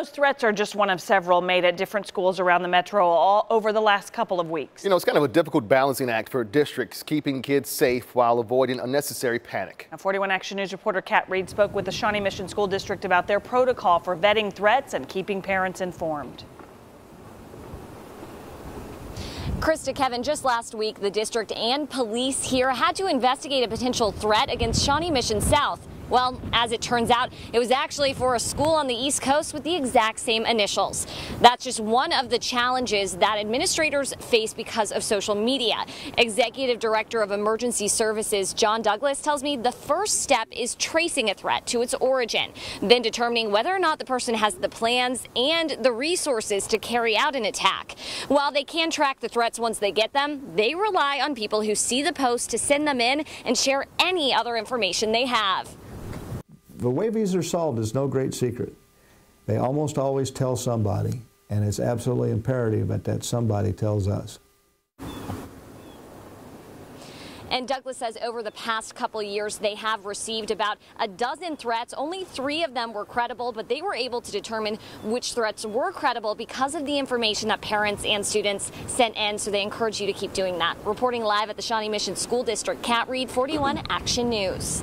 Those threats are just one of several made at different schools around the metro all over the last couple of weeks. You know, it's kind of a difficult balancing act for districts, keeping kids safe while avoiding unnecessary panic. Now, 41 Action News reporter Cat Reid spoke with the Shawnee Mission School District about their protocol for vetting threats and keeping parents informed. Krista Kevin, just last week, the district and police here had to investigate a potential threat against Shawnee Mission South. Well, as it turns out, it was actually for a school on the East Coast with the exact same initials. That's just one of the challenges that administrators face because of social media. Executive Director of Emergency Services John Douglas tells me the first step is tracing a threat to its origin, then determining whether or not the person has the plans and the resources to carry out an attack. While they can track the threats once they get them, they rely on people who see the post to send them in and share any other information they have. The way these are solved is no great secret. They almost always tell somebody, and it's absolutely imperative that that somebody tells us. And Douglas says over the past couple years, they have received about a dozen threats. Only three of them were credible, but they were able to determine which threats were credible because of the information that parents and students sent in. So they encourage you to keep doing that. Reporting live at the Shawnee Mission School District, Cat Reid, 41 Action News.